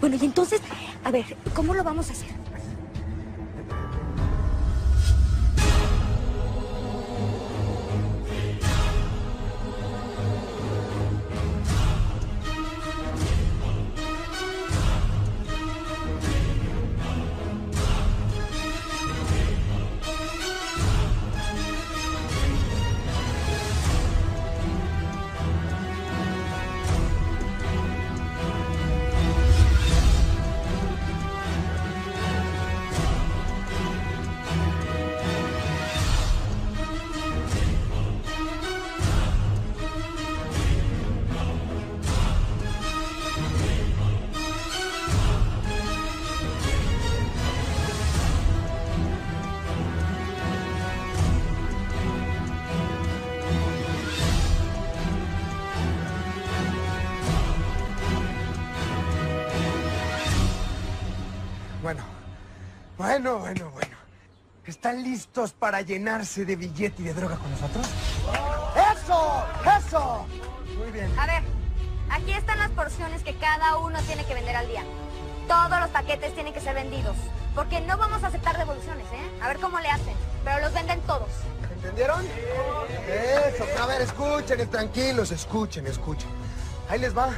Bueno, y entonces, a ver, ¿cómo lo vamos a hacer? Bueno, bueno, bueno. ¿Están listos para llenarse de billete y de droga con nosotros? ¡Eso! ¡Eso! Muy bien. A ver, aquí están las porciones que cada uno tiene que vender al día. Todos los paquetes tienen que ser vendidos. Porque no vamos a aceptar devoluciones, ¿eh? A ver cómo le hacen. Pero los venden todos. ¿Entendieron? Eso, a ver, escuchen, tranquilos, escuchen, escuchen. Ahí les va.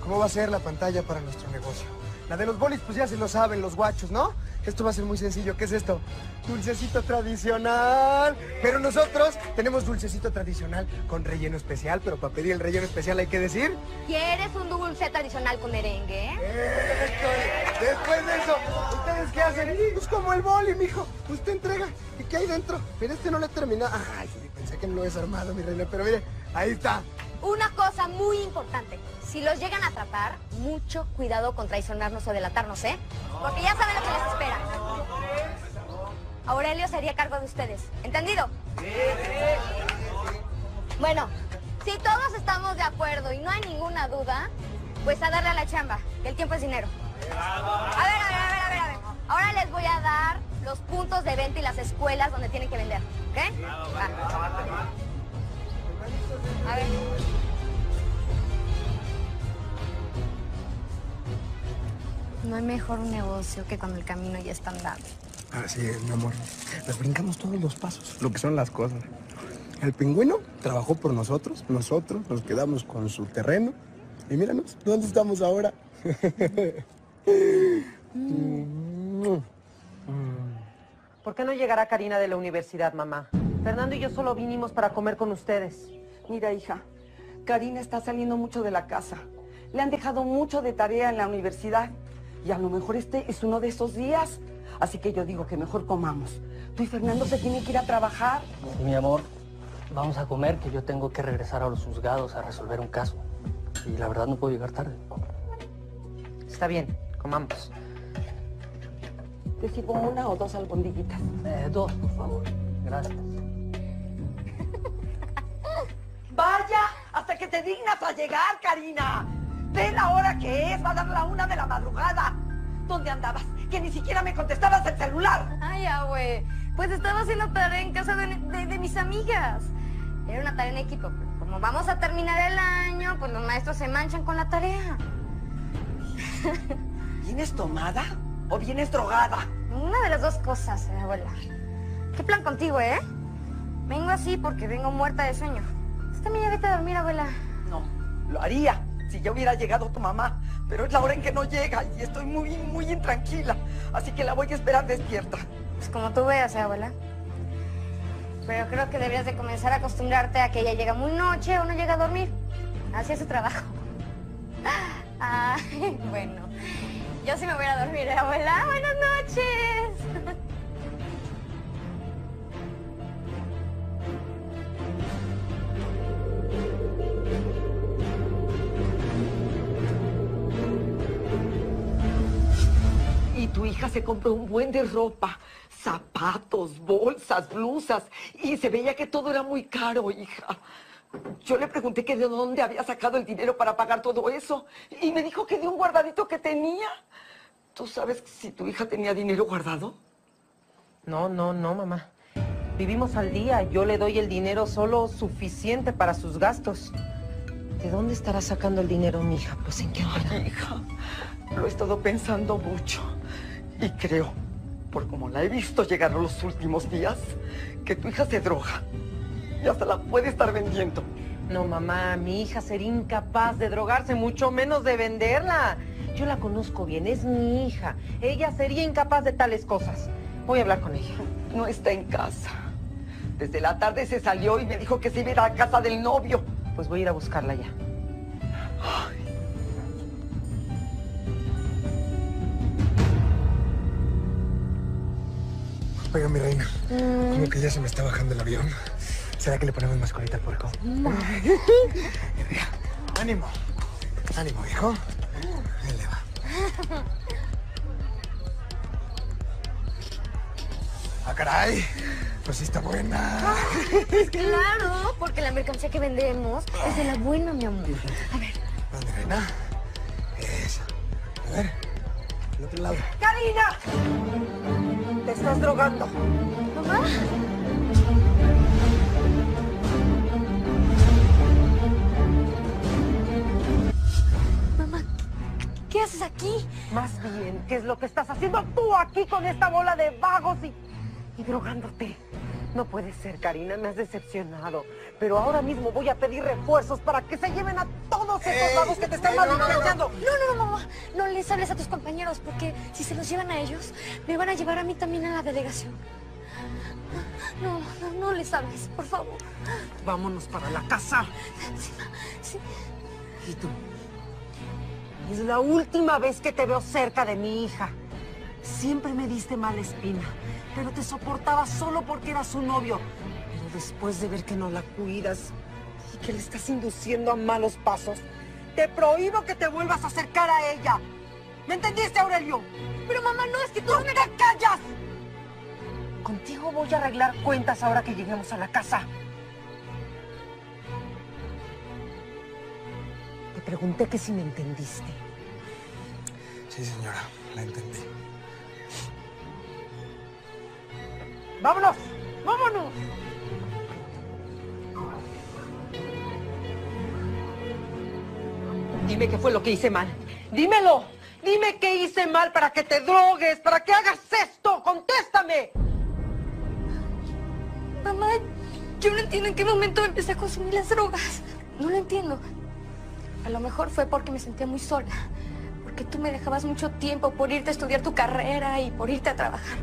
¿Cómo va a ser la pantalla para nuestro negocio? La de los bolis, pues ya se lo saben, los guachos, ¿no? Esto va a ser muy sencillo. ¿Qué es esto? Dulcecito tradicional. Pero nosotros tenemos dulcecito tradicional con relleno especial, pero para pedir el relleno especial hay que decir... ¿Quieres un dulce tradicional con merengue? Esto es. Después de eso, ¿ustedes qué hacen? Pues como el boli, mijo. Usted entrega. ¿Y qué hay dentro? Mire, este no lo he terminado. Ay, pensé que no lo habías armado, mi reina. Pero mire, ahí está. Una cosa muy importante. Si los llegan a atrapar, mucho cuidado con traicionarnos o delatarnos, ¿eh? Porque ya saben lo que les espera. Aurelio sería cargo de ustedes. ¿Entendido? Bueno, si todos estamos de acuerdo y no hay ninguna duda, pues a darle a la chamba, que el tiempo es dinero. A ver, a ver, a ver, a ver, a ver. Ahora les voy a dar los puntos de venta y las escuelas donde tienen que vender, ¿ok? A ver. No hay mejor negocio que cuando el camino ya está andando. Así es, mi amor. Nos brincamos todos los pasos, lo que son las cosas. El pingüino trabajó por nosotros, nosotros nos quedamos con su terreno. Y míranos, ¿dónde estamos ahora? ¿Por qué no llegará Karina de la universidad, mamá? Fernando y yo solo vinimos para comer con ustedes. Mira, hija, Karina está saliendo mucho de la casa. Le han dejado mucho de tarea en la universidad. Y a lo mejor este es uno de esos días. Así que yo digo que mejor comamos. Tú y Fernando se tienen que ir a trabajar. Sí, mi amor, vamos a comer, que yo tengo que regresar a los juzgados a resolver un caso. Y la verdad no puedo llegar tarde. Está bien, comamos. Te sirvo una o dos albondiguitas. Eh, dos, por favor. Gracias. Vaya, hasta que te dignas a llegar, Karina. Ve la hora que es, va a dar la una de la madrugada. ¿Dónde andabas? Que ni siquiera me contestabas el celular. Ay, abue. Pues estaba haciendo tarea en casa de, de- de mis amigas. Era una tarea en equipo. Como vamos a terminar el año, pues los maestros se manchan con la tarea. ¿Vienes tomada o vienes drogada? Una de las dos cosas, eh, abuela. ¿Qué plan contigo, eh? Vengo así porque vengo muerta de sueño. Esta niña vete a dormir, abuela. No, lo haría si ya hubiera llegado tu mamá. Pero es la hora en que no llega y estoy muy, muy intranquila. Así que la voy a esperar despierta. Pues como tú veas, eh, abuela. Pero creo que deberías de comenzar a acostumbrarte a que ella llega muy noche o no llega a dormir. Así es su trabajo. Ay, bueno. Yo sí me voy a dormir, ¿eh, abuela. Buenas noches. Hija se compró un buen de ropa, zapatos, bolsas, blusas. Y se veía que todo era muy caro, hija. Yo le pregunté que de dónde había sacado el dinero para pagar todo eso. Y me dijo que de un guardadito que tenía. ¿Tú sabes si tu hija tenía dinero guardado? No, no, no, mamá. Vivimos al día. Yo le doy el dinero solo suficiente para sus gastos. ¿De dónde estará sacando el dinero mi hija? Pues en qué andará? Hija, Lo he estado pensando mucho. Y creo, por como la he visto llegar a los últimos días, que tu hija se droga. Y hasta la puede estar vendiendo. No, mamá, mi hija sería incapaz de drogarse, mucho menos de venderla. Yo la conozco bien, es mi hija. Ella sería incapaz de tales cosas. Voy a hablar con ella. No está en casa. Desde la tarde se salió y me dijo que se iba a ir a la casa del novio. Pues voy a ir a buscarla ya. Oiga, mi reina, como que ya se me está bajando el avión. ¿Será que le ponemos más colita al puerco? ánimo, ánimo, hijo. Ahí le va. Ah, caray. Pues sí está buena. Pues claro, porque la mercancía que vendemos es de la buena, mi amor. A ver, Va, mi reina. Eso. A ver, el otro lado. ¡Karina! Estás drogando. mamá. Mamá, ¿qué haces aquí? Más bien, ¿qué es lo que estás haciendo tú aquí con esta bola de vagos y, y drogándote? No puede ser, Karina, me has decepcionado. Pero ahora mismo voy a pedir refuerzos para que se lleven a todos esos vagos que te están no, no, no, malintencionando. No, no, no, mamá. No les hables a tus compañeros porque si se los llevan a ellos, me van a llevar a mí también a la delegación. No, no, no les hables, por favor. Vámonos para la casa. Sí, ma, sí. ¿Y tú? Es la última vez que te veo cerca de mi hija. Siempre me diste mala espina, pero te soportaba solo porque era su novio. Después de ver que no la cuidas y que le estás induciendo a malos pasos, te prohíbo que te vuelvas a acercar a ella. ¿Me entendiste, Aurelio? Pero mamá, no es que tú... ¡No me callas! Contigo voy a arreglar cuentas ahora que lleguemos a la casa. Te pregunté que si me entendiste. Sí, señora, la entendí. ¡Vámonos! ¡Vámonos! Dime qué fue lo que hice mal. Dímelo. Dime qué hice mal para que te drogues, para que hagas esto. Contéstame. Mamá, yo no entiendo en qué momento empecé a consumir las drogas. No lo entiendo. A lo mejor fue porque me sentía muy sola. Porque tú me dejabas mucho tiempo por irte a estudiar tu carrera y por irte a trabajar.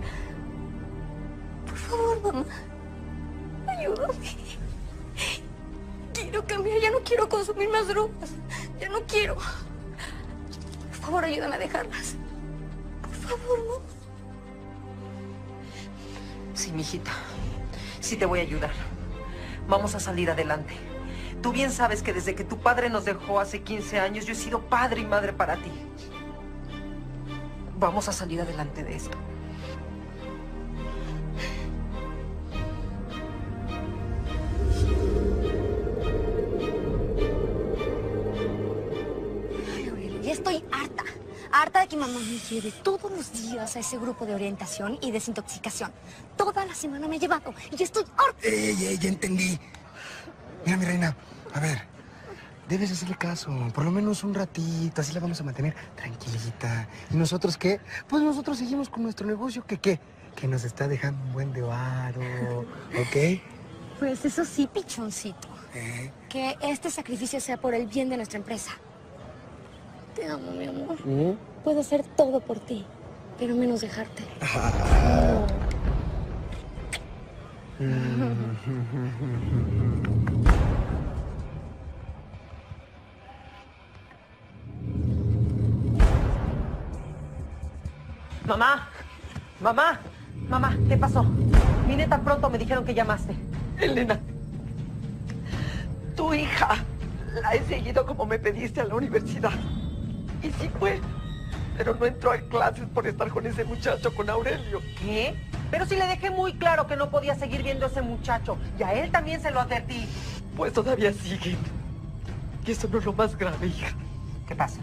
Por favor, mamá. Ayúdame. Quiero cambiar, ya no quiero consumir más drogas. Ya no quiero. Por favor, ayúdame a dejarlas. Por favor, mamá. Sí, mijita. Sí te voy a ayudar. Vamos a salir adelante. Tú bien sabes que desde que tu padre nos dejó hace 15 años, yo he sido padre y madre para ti. Vamos a salir adelante de esto. Que mamá me lleve todos los días a ese grupo de orientación y desintoxicación. Toda la semana me ha llevado y ya estoy harta. ¡Ey, ey, ya entendí! Mira, mi reina, a ver, debes hacerle caso, por lo menos un ratito, así la vamos a mantener tranquilita. ¿Y nosotros qué? Pues nosotros seguimos con nuestro negocio, que qué? Que nos está dejando un buen de varo, ¿ok? Pues eso sí, pichoncito. ¿Eh? Que este sacrificio sea por el bien de nuestra empresa. Te amo, mi amor. Puedo hacer todo por ti, pero menos dejarte. Mamá, mamá, mamá, ¿qué pasó? Vine tan pronto, me dijeron que llamaste. Elena, tu hija la he seguido como me pediste a la universidad. Y sí fue, pero no entró a clases por estar con ese muchacho, con Aurelio. ¿Qué? Pero si le dejé muy claro que no podía seguir viendo a ese muchacho. Y a él también se lo advertí. Pues todavía siguen. Y eso no es lo más grave, hija. ¿Qué pasa?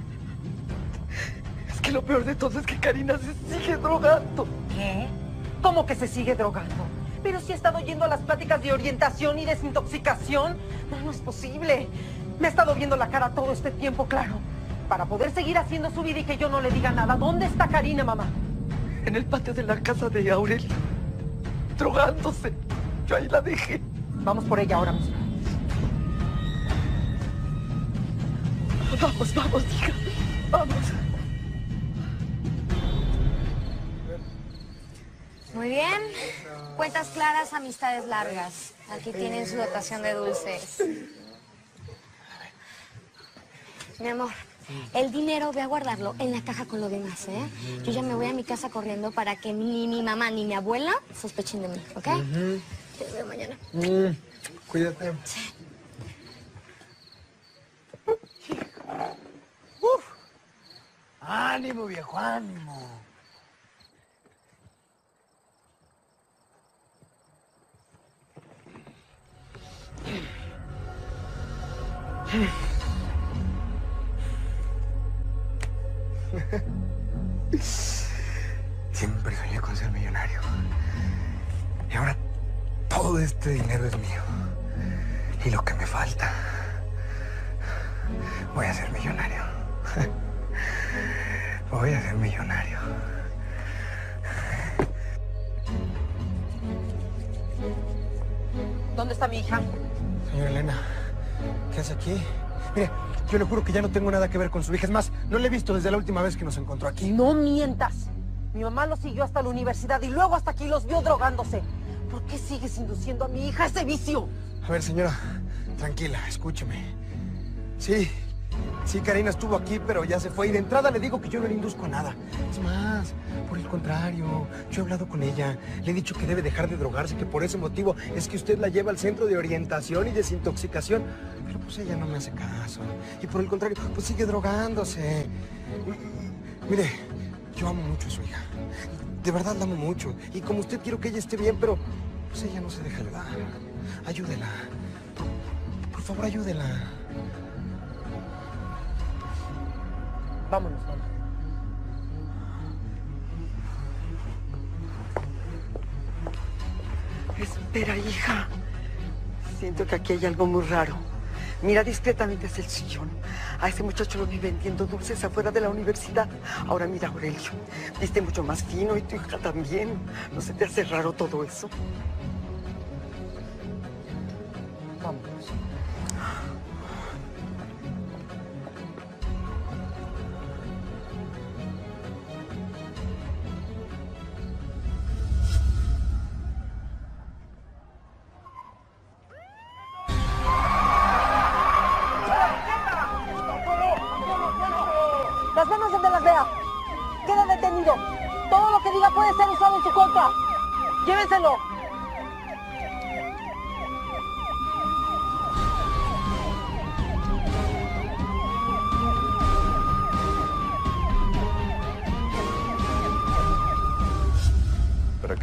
Es que lo peor de todo es que Karina se sigue drogando. ¿Qué? ¿Cómo que se sigue drogando? Pero si he estado yendo a las pláticas de orientación y desintoxicación. No, no es posible. Me he estado viendo la cara todo este tiempo, claro. Para poder seguir haciendo su vida y que yo no le diga nada. ¿Dónde está Karina, mamá? En el patio de la casa de Aurelio. Drogándose. Yo ahí la dejé. Vamos por ella ahora mismo. Vamos, vamos, hija. Vamos. Muy bien. Cuentas claras, amistades largas. Aquí tienen su dotación de dulces. Mi amor, el dinero voy a guardarlo en la caja con lo demás, ¿eh? Yo ya me voy a mi casa corriendo para que ni mi mamá ni mi abuela sospechen de mí, ¿ok? Te veo mañana. Mm, cuídate. Uf. Ánimo, viejo, ánimo. Este dinero es mío. Y lo que me falta, voy a ser millonario. Voy a ser millonario. ¿Dónde está mi hija? Señora Elena, ¿qué hace aquí? Mire, yo le juro que ya no tengo nada que ver con su hija. Es más, no la he visto desde la última vez que nos encontró aquí. No mientas. Mi mamá los siguió hasta la universidad y luego hasta aquí los vio drogándose. ¿Por qué sigues induciendo a mi hija a ese vicio? A ver, señora, tranquila, escúcheme. Sí, sí, Karina estuvo aquí, pero ya se fue. Y de entrada le digo que yo no le induzco a nada. Es más, por el contrario, yo he hablado con ella. Le he dicho que debe dejar de drogarse, que por ese motivo es que usted la lleva al centro de orientación y desintoxicación. Pero pues ella no me hace caso. Y por el contrario, pues sigue drogándose. Mire, yo amo mucho a su hija. De verdad la amo mucho. Y como usted quiero que ella esté bien, pero pues ella no se deja ayudar. Ayúdela. Por, favor, ayúdela. Vámonos, mamá. Espera, hija. Siento que aquí hay algo muy raro. Mira discretamente hacia el sillón. A ese muchacho lo vi vendiendo dulces afuera de la universidad. Ahora mira, Aurelio. Viste mucho más fino y tu hija también. ¿No se te hace raro todo eso? Vámonos.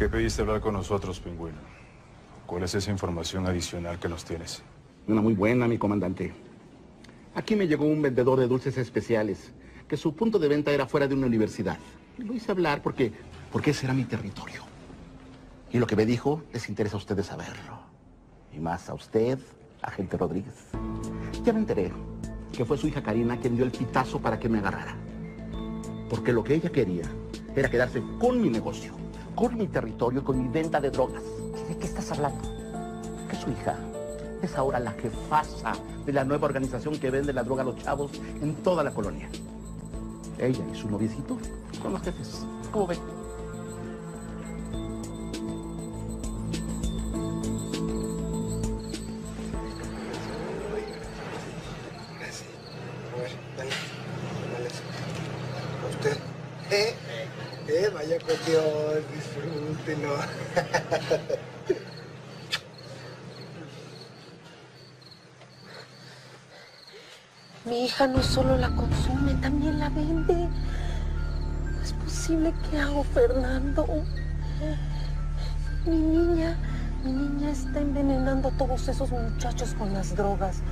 Qué pediste hablar con nosotros, pingüino? ¿Cuál es esa información adicional que nos tienes? Una muy buena, mi comandante. Aquí me llegó un vendedor de dulces especiales, que su punto de venta era fuera de una universidad. Lo hice hablar porque, porque ese era mi territorio. Y lo que me dijo les interesa a ustedes saberlo. Y más a usted, agente Rodríguez. Ya me enteré que fue su hija Karina quien dio el pitazo para que me agarrara. Porque lo que ella quería era quedarse con mi negocio, con mi territorio, con mi venta de drogas. ¿De qué estás hablando? que su hija es ahora la jefasa de la nueva organización que vende la droga a los chavos en toda la colonia. Ella y su noviecito son los jefes. ¿Cómo ven? Usted. Eh, eh, vaya con Disfrútenlo. Mi hija no solo la consume, también la vende. Es posible que hago, Fernando. Mi niña, mi niña está envenenando a todos esos muchachos con las drogas.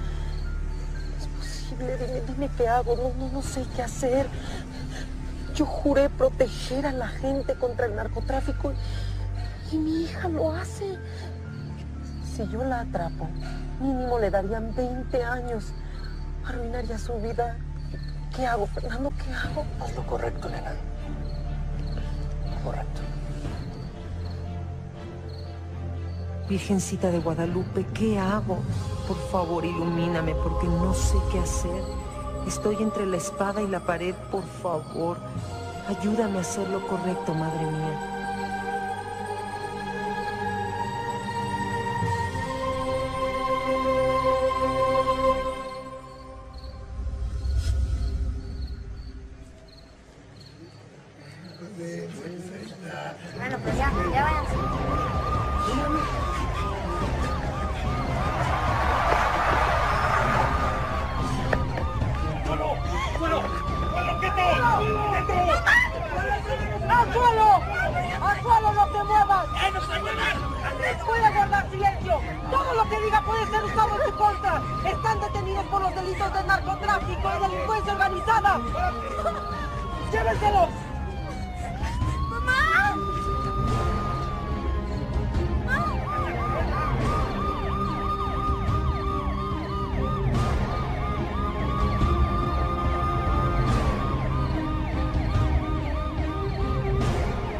Es posible, dime, dime qué hago. No, no, no sé qué hacer. Yo juré proteger a la gente contra el narcotráfico y, mi hija lo hace. Si yo la atrapo, mínimo le darían 20 años arruinaría su vida. ¿qué hago, Fernando? ¿Qué hago? Haz lo correcto, Elena. Correcto. Virgencita de Guadalupe, ¿qué hago? Por favor, ilumíname porque no sé qué hacer. Estoy entre la espada y la pared, por favor. Ayúdame a hacer lo correcto, madre mía. Delitos de narcotráfico y delincuencia organizada. ¡Llévenselos!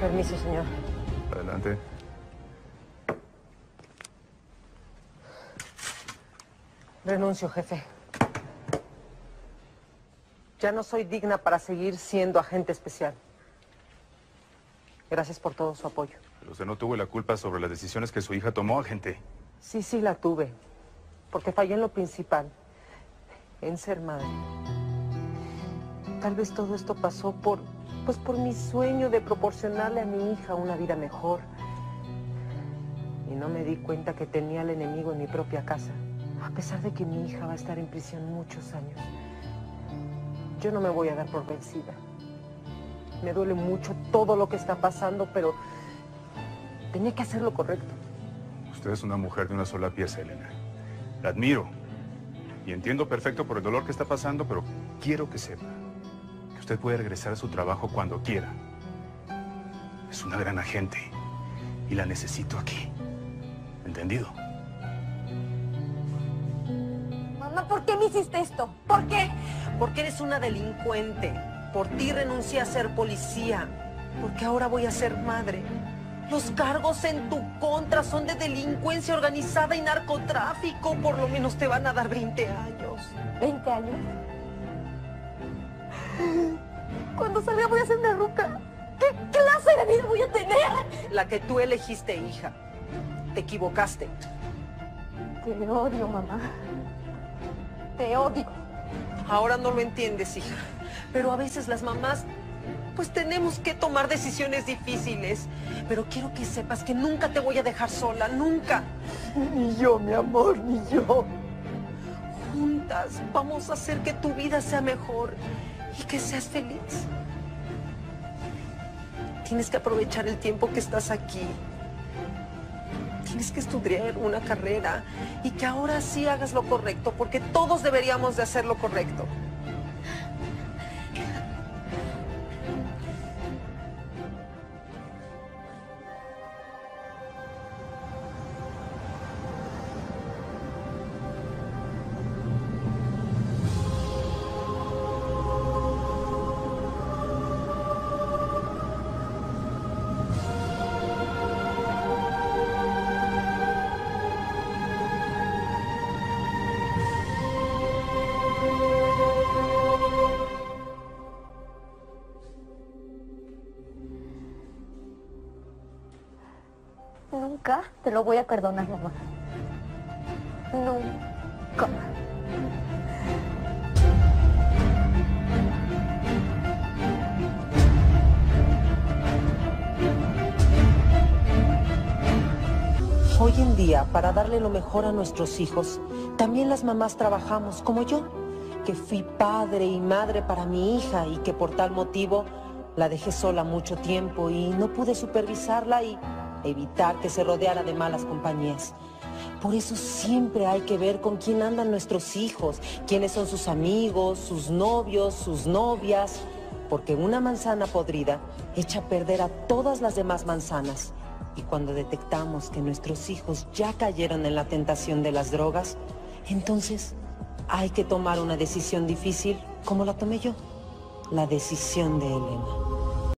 Permiso, señor. Adelante. Renuncio, jefe. Ya no soy digna para seguir siendo agente especial. Gracias por todo su apoyo. Pero usted no tuvo la culpa sobre las decisiones que su hija tomó, agente. Sí, sí la tuve. Porque fallé en lo principal. En ser madre. Tal vez todo esto pasó por, pues por mi sueño de proporcionarle a mi hija una vida mejor. Y no me di cuenta que tenía al enemigo en mi propia casa. A pesar de que mi hija va a estar en prisión muchos años. Yo no me voy a dar por vencida. Me duele mucho todo lo que está pasando, pero tenía que hacer lo correcto. Usted es una mujer de una sola pieza, Elena. La admiro. Y entiendo perfecto por el dolor que está pasando, pero quiero que sepa que usted puede regresar a su trabajo cuando quiera. Es una gran agente y la necesito aquí. ¿Entendido? Mamá, ¿por qué me hiciste esto? ¿Por qué? Porque eres una delincuente. Por ti renuncié a ser policía. Porque ahora voy a ser madre. Los cargos en tu contra son de delincuencia organizada y narcotráfico. Por lo menos te van a dar 20 años. ¿20 años? Cuando salga voy a ser una ruca. ¿Qué clase de vida voy a tener? La que tú elegiste, hija. Te equivocaste. Te odio, mamá. Te odio. Ahora no lo entiendes, hija. Pero a veces las mamás, pues tenemos que tomar decisiones difíciles. Pero quiero que sepas que nunca te voy a dejar sola, nunca. Ni yo, mi amor, ni yo. Juntas vamos a hacer que tu vida sea mejor y que seas feliz. Tienes que aprovechar el tiempo que estás aquí. Tienes que estudiar una carrera y que ahora sí hagas lo correcto, porque todos deberíamos de hacer lo correcto. Te lo voy a perdonar, mamá. Nunca. Hoy en día, para darle lo mejor a nuestros hijos, también las mamás trabajamos como yo, que fui padre y madre para mi hija y que por tal motivo la dejé sola mucho tiempo y no pude supervisarla y evitar que se rodeara de malas compañías. Por eso siempre hay que ver con quién andan nuestros hijos, quiénes son sus amigos, sus novios, sus novias, porque una manzana podrida echa a perder a todas las demás manzanas. Y cuando detectamos que nuestros hijos ya cayeron en la tentación de las drogas, entonces hay que tomar una decisión difícil como la tomé yo, la decisión de Elena.